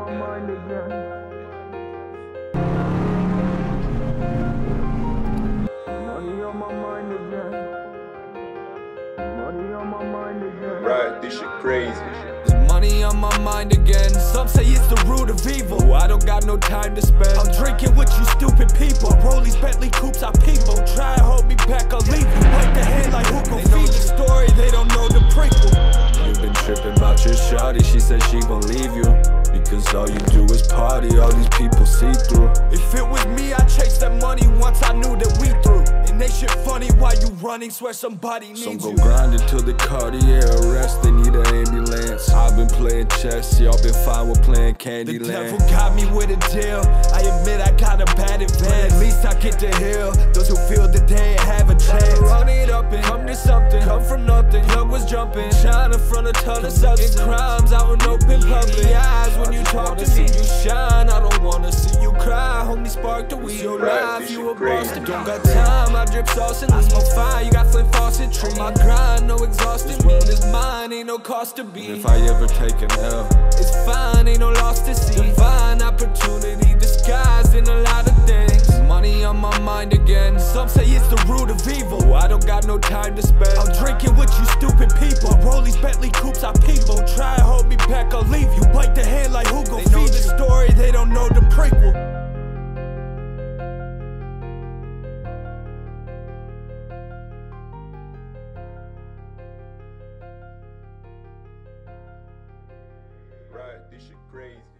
my mind again. Money on my mind again. Money on my mind again. Right, this shit crazy. There's money on my mind again. Some say it's the root of evil. Oh, I don't got no time to spend. I'm drinking with you stupid people. Rollies, Bentley coupes, I people. Try and hold me back, I'll leave you. Bite the hand like who gon' feed the story, they don't know the prequel. You've been tripping about your shawty, she said she gon' leave you. Because all you do is party, all these people see through. If it was me, I'd chase that money once I knew that we through. And they shit funny while you running, swear somebody needs Some go you. grind until the cardiac arrest, they need an ambulance. I've been playing chess, y'all been fine with playing Candyland. The devil got me with a deal. I admit I got a bad advance. At least I get to heal those who feel that they ain't have a chance. Run it up and come to something. Come from nothing. Plug was jumping. Shine in front of ton of substance. crimes out in open public. eyes a. Don't got time. I drip sauce and I smoke fire. You got Flint Fawcett tree. My grind, no exhausting me. This mine ain't no cost to be. If I ever take an L, It's fine, ain't no loss to see. Divine opportunity disguised in a lot of things. Money on my mind again. Some say it's the root of evil. I don't got no time to spend. I'm drinking with you stupid people. Rollies, Bentley coupes, I people. this shit crazy.